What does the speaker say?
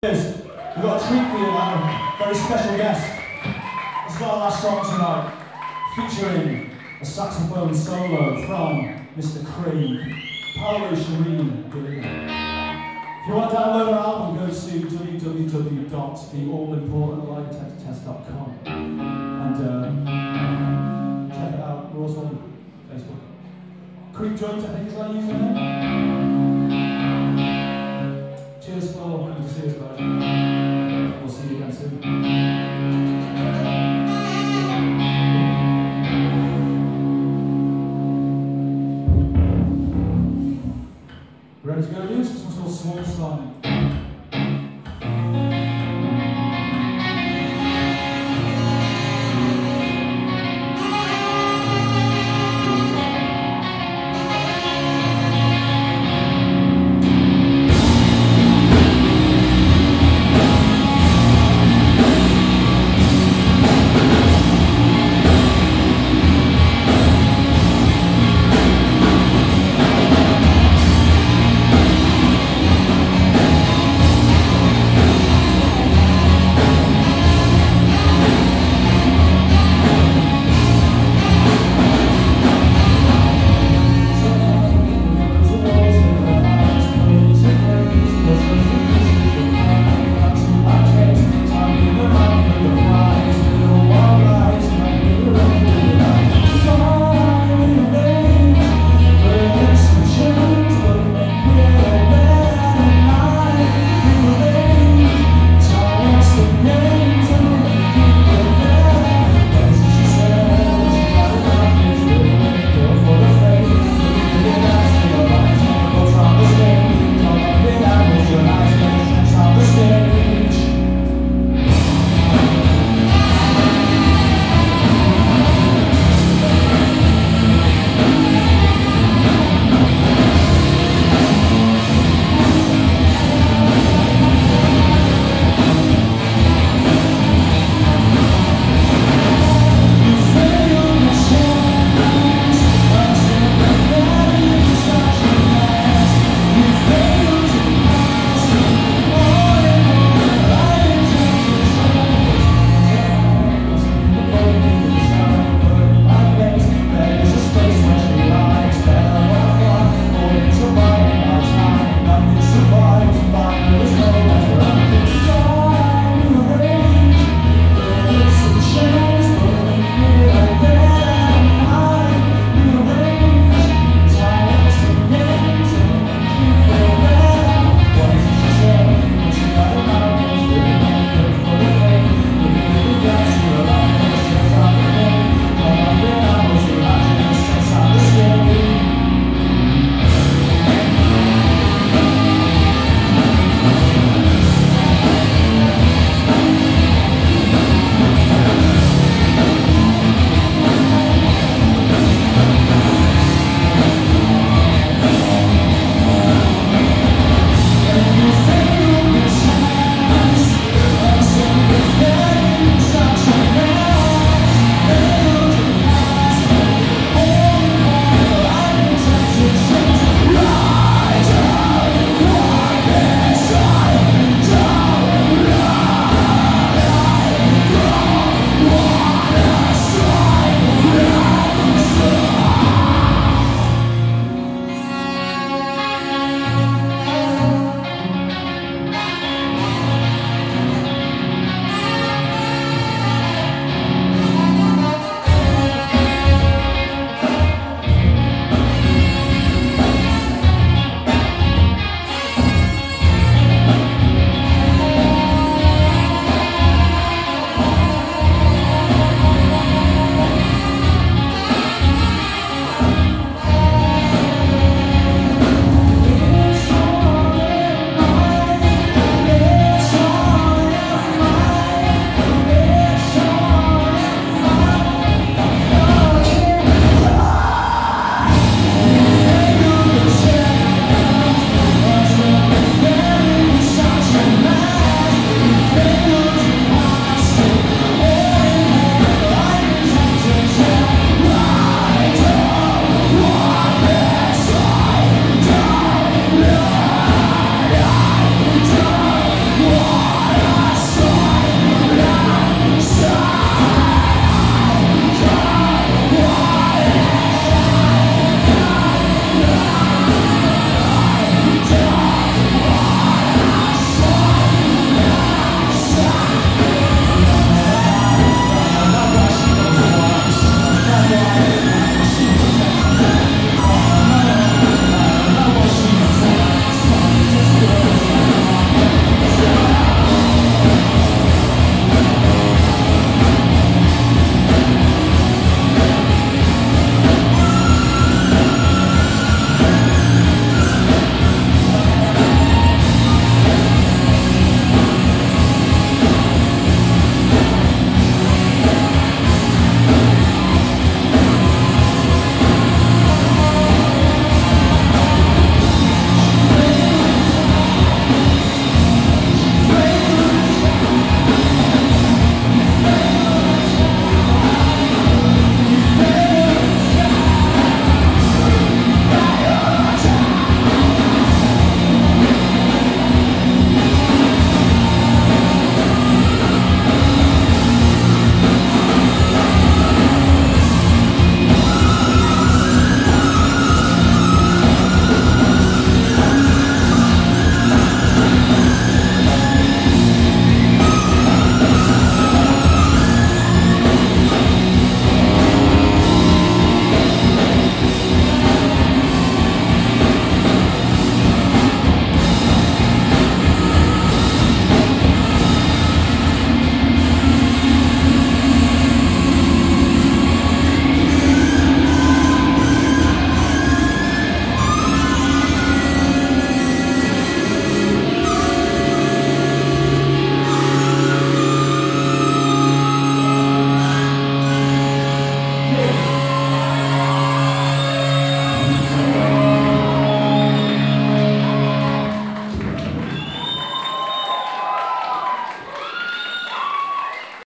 We've got a treat for you now, very special guest. Is our last song tonight, featuring a saxophone solo from Mr. Craig, Paolo Shireen. If you want to download our album, go to www.theallimportantlivetest.com and uh, check it out. We're also on Facebook. CreepJoint, I think is our username. Whereas Galileo was also small sign.